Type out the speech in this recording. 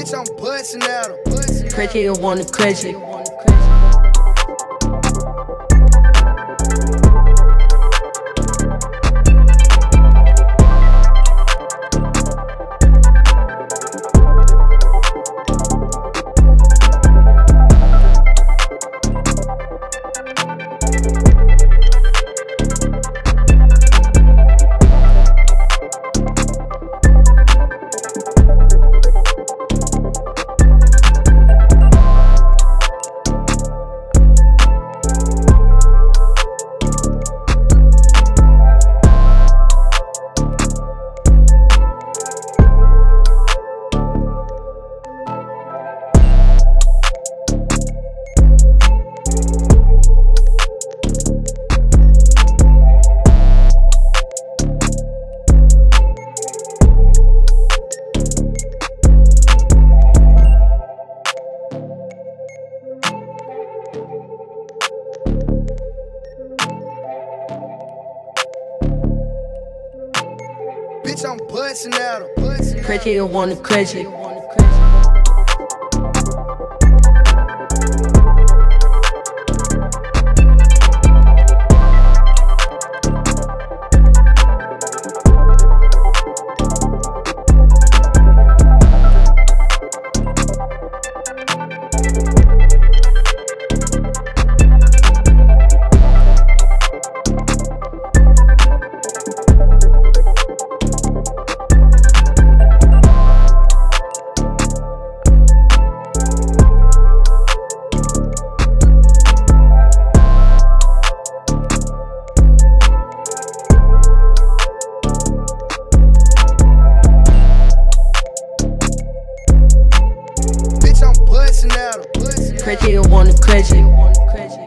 Bitch, I'm busting at him. Crazy, you wanna crazy. Bitch, I'm busting at him. Crazy, you wanna crazy. Pussing at him. Wanna credit.